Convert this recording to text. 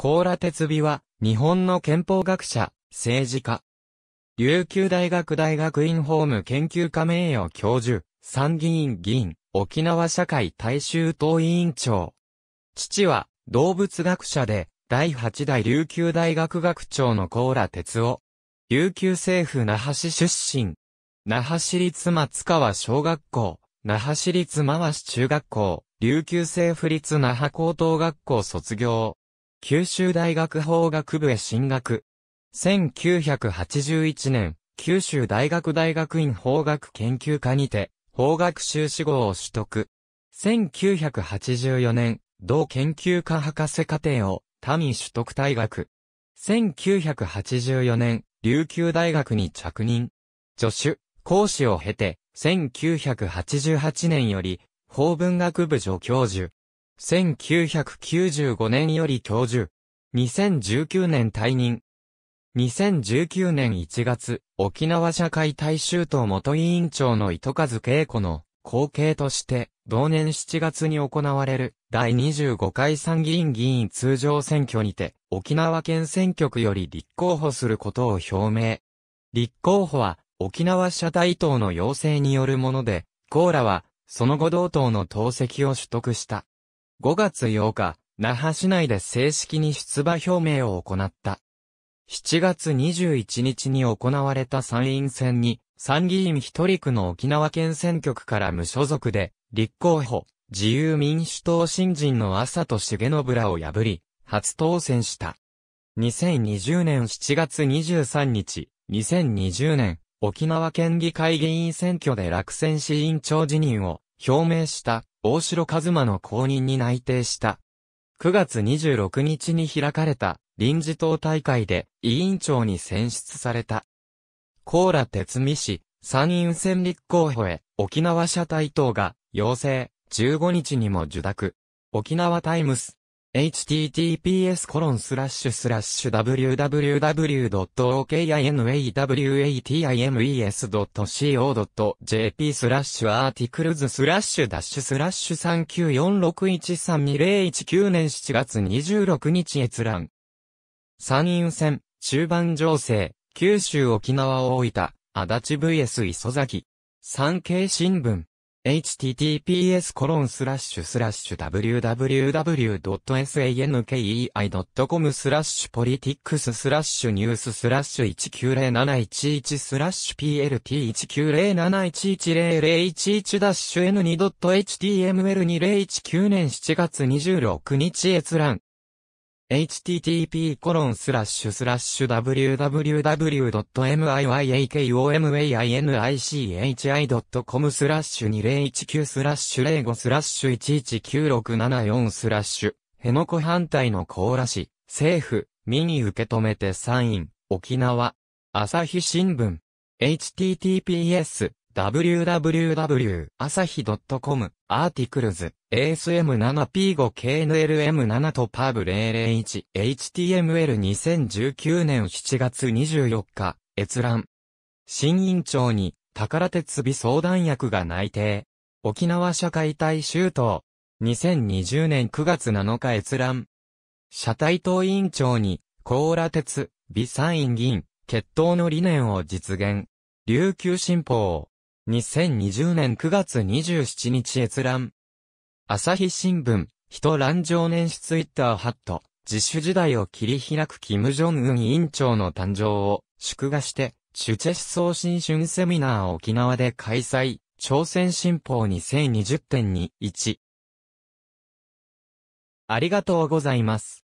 高良哲美は、日本の憲法学者、政治家。琉球大学大学院法務研究科名誉教授、参議院議員、沖縄社会大衆党委員長。父は、動物学者で、第8代琉球大学学長の高良哲夫。琉球政府那覇市出身。那覇市立松川小学校、那覇市立回し中学校、琉球政府立那覇高等学校卒業。九州大学法学部へ進学。1981年、九州大学大学院法学研究科にて、法学修士号を取得。1984年、同研究科博士課程を、民取得大学。1984年、琉球大学に着任。助手、講師を経て、1988年より、法文学部助教授。1995年より教授。2019年退任。2019年1月、沖縄社会大衆党元委員長の糸数恵子の後継として、同年7月に行われる第25回参議院議員通常選挙にて、沖縄県選挙区より立候補することを表明。立候補は、沖縄社大党の要請によるもので、コーラは、その後同党の党籍を取得した。5月8日、那覇市内で正式に出馬表明を行った。7月21日に行われた参院選に、参議院一人区の沖縄県選挙区から無所属で、立候補、自由民主党新人の朝と重信らを破り、初当選した。2020年7月23日、2020年、沖縄県議会議員選挙で落選し委員長辞任を表明した大城一馬の公認に内定した。9月26日に開かれた臨時党大会で委員長に選出された。高良鉄美氏、参院選立候補へ沖縄社大党が要請、15日にも受諾。沖縄タイムス。https://www.okin-a-w-a-t-i-m-e-s.co.jp スラッシュ articles スラッシュダッシュスラッシュ3946132019年7月26日閲覧。参院選、中盤情勢、九州沖縄大分、足立 vs 磯崎。産経新聞。Https コロンスラッシュスラッシュ www.sankei.com スラッシュ politics スラッシュニューススラッシュ190711スラッシュ PLT1907110011 ダッシュ N2.html2019 年7月26日閲覧。http://www.miyakyomainichi.com スラッシュ2019スラッシュ05スラッシュ119674スラッシュ辺野古反対のコーラ市政府民に受け止めて参院沖縄朝日新聞 https www. 朝日 .com アーティクルズ ASM7P5KNLM7 とパブ001 HTML2019 年7月24日閲覧。新委員長に宝鉄美相談役が内定。沖縄社会大衆党。2020年9月7日閲覧。社対党委員長に高良鉄美参院議員決闘の理念を実現。琉球新報。2020年9月27日閲覧。朝日新聞、人乱情年史ツイッターハット、自主時代を切り開く金正恩委員長の誕生を祝賀して、チュチェ思想新春セミナー沖縄で開催、朝鮮新報2020点に1。ありがとうございます。